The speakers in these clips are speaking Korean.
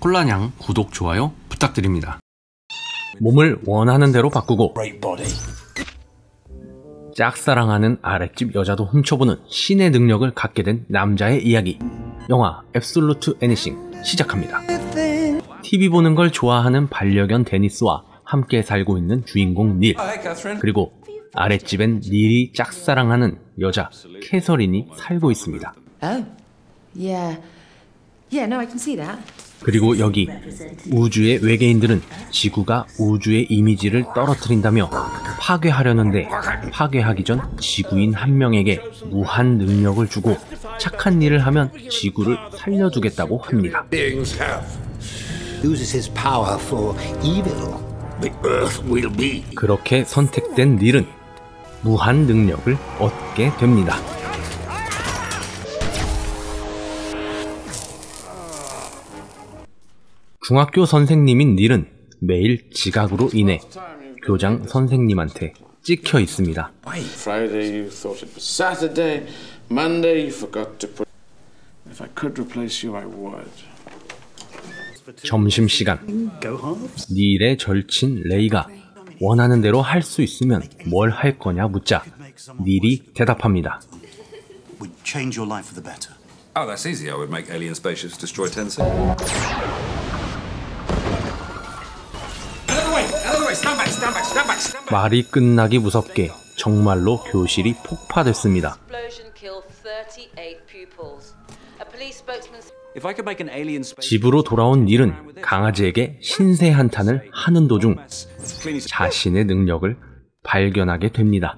콜라냥 구독, 좋아요 부탁드립니다. 몸을 원하는 대로 바꾸고 짝사랑하는 아랫집 여자도 훔쳐보는 신의 능력을 갖게 된 남자의 이야기 영화 앱솔루트 애니싱 시작합니다. TV 보는 걸 좋아하는 반려견 데니스와 함께 살고 있는 주인공 닐 그리고 아랫집엔 닐이 짝사랑하는 여자 캐서린이 살고 있습니다. Oh, yeah. Yeah, no, I can see that. 그리고 여기 우주의 외계인들은 지구가 우주의 이미지를 떨어뜨린다며 파괴하려는데 파괴하기 전 지구인 한 명에게 무한 능력을 주고 착한 일을 하면 지구를 살려주겠다고 합니다. 그렇게 선택된 닐은 무한 능력을 얻게 됩니다. 중학교 선생님인 닐은 매일 지각으로 인해 교장 선생님한테 찍혀 있습니다. Friday you thought it was Saturday. Monday you forgot to put. If I could replace you, I would. 점심시간 닐의 절친 레이가 원하는 대로 할 수 있으면 뭘 할 거냐 묻자 닐이 대답합니다. would change your life for the better. Oh, that's easy. I would make alien spaceships destroy 10 말이 끝나기 무섭게 정말로 교실이 폭파됐습니다. explosion killed 38 pupils. A police spokesman If I could make an alien space 집으로 돌아온 닐은 강아지에게 신세 한탄을 하는 도중 자신의 능력을 발견하게 됩니다.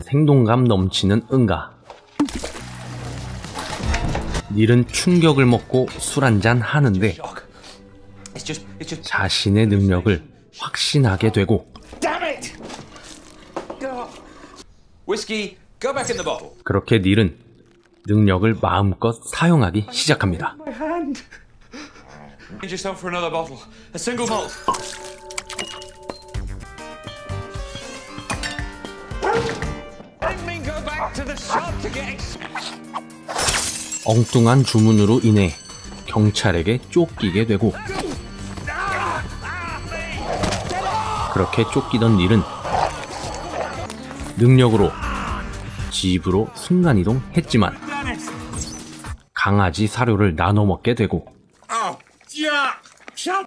생동감 넘치는 응가. 닐은 충격을 먹고 술 한잔 하는데 자신의 능력을 확신하게 되고. 그렇게 닐은 능력을 마음껏 사용하기 시작합니다. 엉뚱한 주문으로 인해 경찰에게 쫓기게 되고 그렇게 쫓기던 닐은 능력으로 집으로 순간이동 했지만 강아지 사료를 나눠 먹게 되고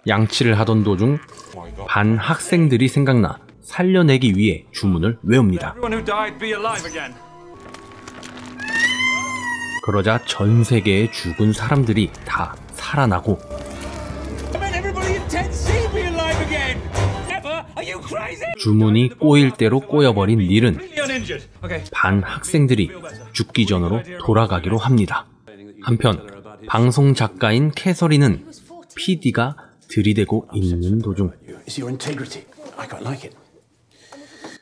양치를 하던 도중 반 학생들이 생각나 살려내기 위해 주문을 외웁니다. 그러자 전 세계의 죽은 사람들이 다 살아나고 주문이 꼬일 대로 꼬여버린 닐은. 반 학생들이 죽기 전으로 돌아가기로 합니다. 한편 방송 작가인 캐서린은 PD가 들이대고 있는 도중.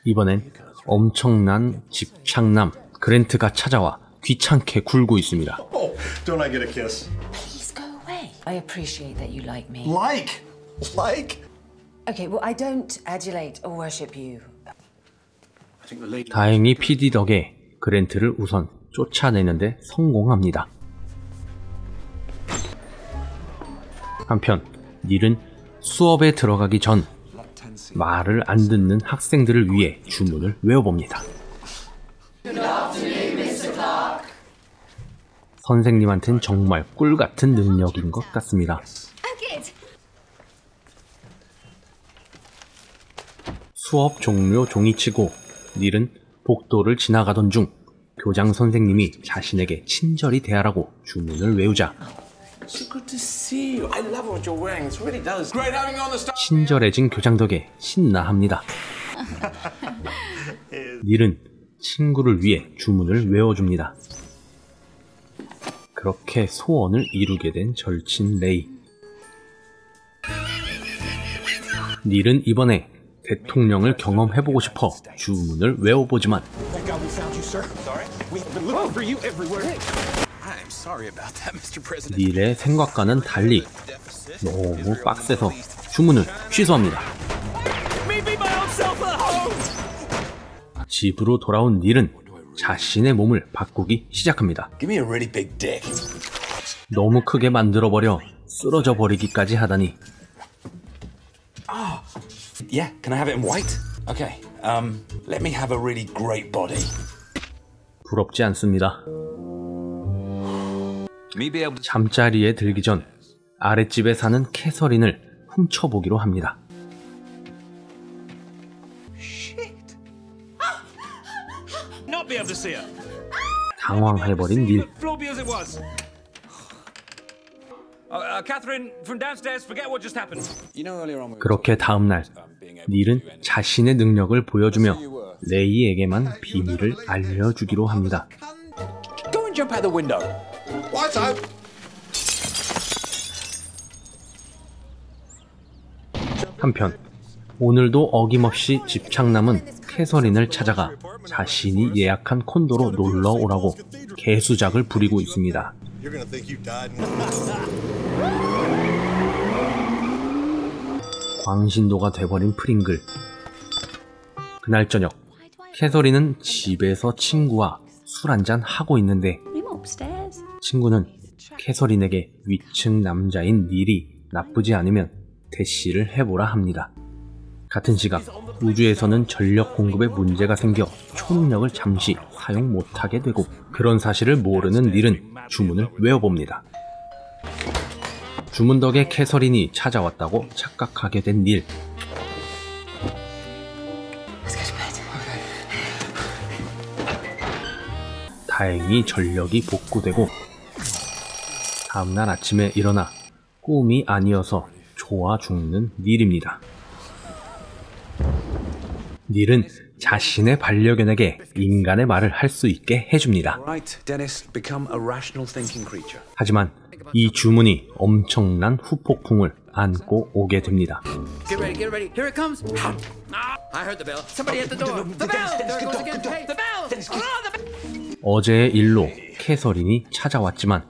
이번엔 엄청난 집착남 그랜트가 찾아와 귀찮게 굴고 있습니다. Oh, don't I get a kiss? Please go away. I appreciate that you like me. Like, like. Okay, well, I don't adulate or worship you. 다행히 PD 덕에 그랜트를 우선 쫓아내는데 성공합니다. 한편 닐은 수업에 들어가기 전 말을 안 듣는 학생들을 위해 주문을 외워봅니다. 선생님한텐 정말 꿀 같은 능력인 것 같습니다. 수업 종료 종이 치고 닐은 복도를 지나가던 중 교장 선생님이 자신에게 친절히 대하라고 주문을 외우자. 친절해진 교장 덕에 신나합니다. 닐은 친구를 위해 주문을 외워줍니다. 그렇게 소원을 이루게 된 절친 레이. 닐은 이번에 대통령을 경험해보고 싶어 주문을 외워보지만. 닐의 생각과는 달리 너무 빡세서 주문을 취소합니다. 집으로 돌아온 닐은 자신의 몸을 바꾸기 시작합니다. 너무 크게 만들어버려 쓰러져 버리기까지 하다니 Yeah, can I have it in white? Okay. Um, let me have a really great body. 부럽지 않습니다. Me be able to. 잠자리에 들기 전 아랫집에 사는 캐서린을 훔쳐보기로 합니다. Not be able to see her. 당황해버린 닐. Floppy as it was. Uh, uh, Catherine, from downstairs, forget what just happened. You know earlier on we 그렇게 다음 날 닐은 자신의 능력을 보여주며 레이에게만 비밀을 알려주기로 합니다. Go and jump out the window. What's up? 한편 오늘도 어김없이 집착남은 캐서린을 찾아가 자신이 예약한 콘도로 놀러 오라고 개수작을 부리고 있습니다. 광신도가 돼버린 프링글. 그날 저녁 캐서린은 집에서 친구와 술 한잔 하고 있는데 친구는 캐서린에게 위층 남자인 닐이 나쁘지 않으면 대시를 해보라 합니다. 같은 시각 우주에서는 전력 공급에 문제가 생겨 초능력을 잠시 사용 못하게 되고 그런 사실을 모르는 닐은 주문을 외워봅니다. 주문 덕에 캐서린이 찾아왔다고 착각하게 된 닐. 다행히 전력이 복구되고 다음날 아침에 일어나 꿈이 아니어서 좋아 죽는 닐입니다. 닐은 자신의 반려견에게 인간의 말을 할 수 있게 해줍니다. 하지만 이 주문이 엄청난 후폭풍을 안고 오게 됩니다. Get ready, get ready. Here it comes. I heard the bell. Somebody at the door. The bell. There it goes again. Hey, the bell. Oh, the bell. 어제의 일로 캐서린이 찾아왔지만.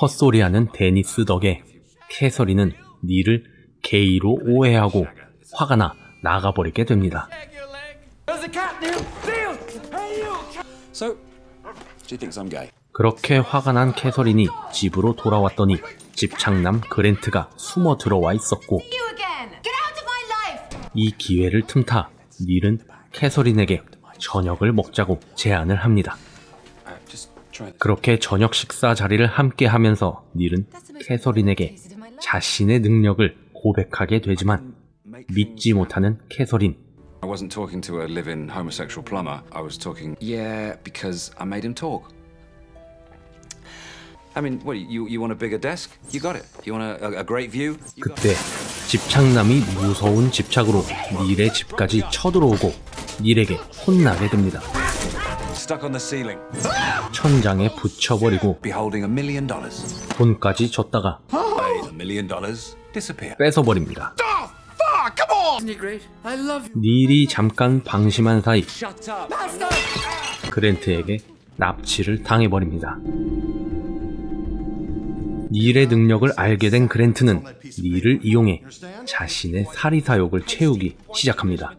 헛소리하는 데니스 덕에 캐서린은 닐을 게이로 오해하고 화가 나 나가버리게 됩니다. 그렇게 화가 난 캐서린이 집으로 돌아왔더니 집착남 그랜트가 숨어 들어와 있었고! 이 기회를 틈타 닐은 캐서린에게 저녁을 먹자고 제안을 합니다. Uh. 그렇게 저녁 식사 자리를 함께 하면서 닐은 캐서린에게 자신의 능력을 고백하게 되지만 믿지 못하는 캐서린. I wasn't talking to a live-in homosexual plumber. I was talking. Yeah, because I made him talk. I mean, what you you want a bigger desk? You got it. You want a, a, great view? 그때 집착남이 무서운 집착으로 닐의 집까지 쳐들어오고 닐에게 혼나게 됩니다. Stuck on the ceiling. 천장에 붙여버리고 Beholding a million dollars. 돈까지 줬다가 a million dollars. Disappear. 뺏어버립니다. 닐이 잠깐 방심한 사이. 그랜트에게 납치를 당해버립니다. 닐의 능력을 알게 된 그랜트는 닐을 이용해 자신의 사리 사욕을 채우기 시작합니다.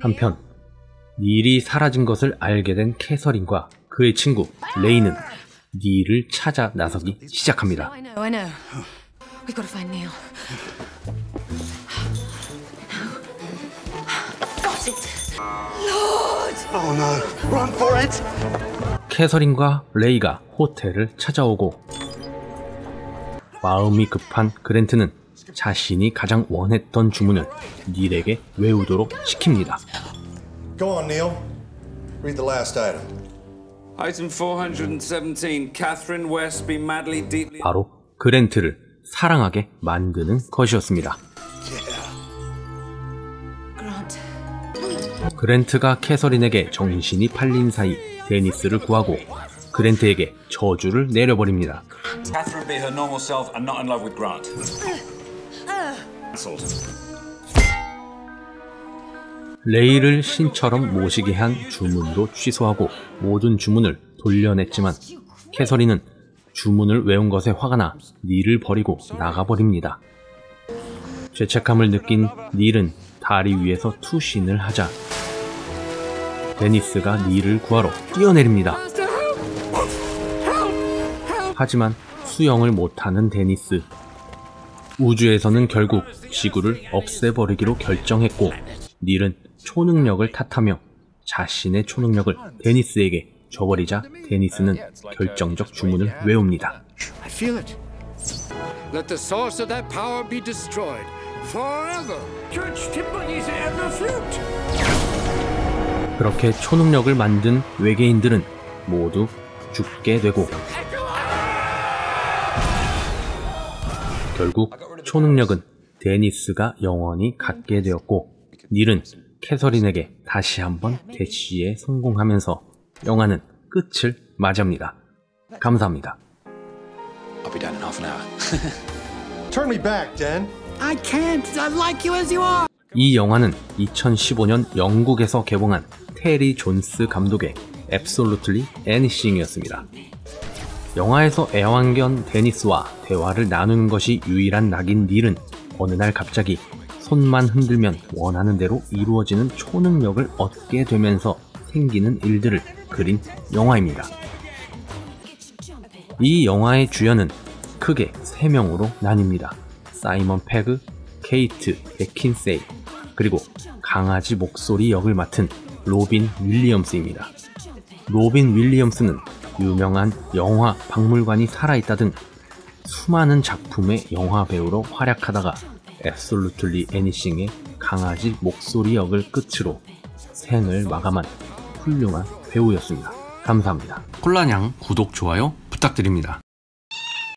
한편 닐이 사라진 것을 알게 된 캐서린과 그의 친구 레이는 닐을 찾아 나서기 시작합니다. Oh! 캐서린과 레이가 호텔을 찾아오고 마음이 급한 그랜트는 자신이 가장 원했던 주문을 닐에게 외우도록 시킵니다. Go on, Neil. Read the last item. Item 417. Catherine West be madly, deeply. 바로 그랜트를 사랑하게 만드는 것이었습니다. Grant. 그랜트가 캐서린에게 정신이 팔린 사이 데니스를 구하고 그랜트에게 저주를 내려버립니다. Catherine be her normal self and not in love with Grant. Cancelled. 레이를 신처럼 모시게 한 주문도 취소하고 모든 주문을 돌려냈지만 캐서린은 주문을 외운 것에 화가 나 닐을 버리고 나가버립니다. 죄책감을 느낀 닐은 다리 위에서 투신을 하자 데니스가 닐을 구하러 뛰어내립니다. 하지만 수영을 못하는 데니스. 우주에서는 결국 지구를 없애버리기로 결정했고 닐은 초능력을 탓하며 자신의 초능력을 데니스에게 줘버리자 데니스는 결정적 주문을 외웁니다. I feel it. Let the source of that power be destroyed forever. Church and the flute. 그렇게 초능력을 만든 외계인들은 모두 죽게 되고 결국 초능력은 데니스가 영원히 갖게 되었고 닐은 캐서린에게 다시 한번 대시에 성공하면서 영화는 끝을 맞이합니다. 감사합니다. I'll be down in half an hour. Turn me back, Dan. I can't. I like you as you are. 이 영화는 2015년 영국에서 개봉한 테리 존스 감독의 Absolutely Anything이었습니다. 영화에서 애완견 데니스와 대화를 나누는 것이 유일한 낙인 닐은 어느 날 갑자기 손만 흔들면 원하는 대로 이루어지는 초능력을 얻게 되면서 생기는 일들을 그린 영화입니다. 이 영화의 주연은 크게 3명으로 나뉩니다. 사이먼 페그, 케이트 베킨세일, 그리고 강아지 목소리 역을 맡은 로빈 윌리엄스입니다. 로빈 윌리엄스는 유명한 영화 박물관이 살아있다 등 수많은 작품의 영화 배우로 활약하다가 Absolutely Anything의 강아지 목소리 역을 끝으로 생을 마감한 훌륭한 배우였습니다. 감사합니다. 콜라냥 구독, 좋아요 부탁드립니다.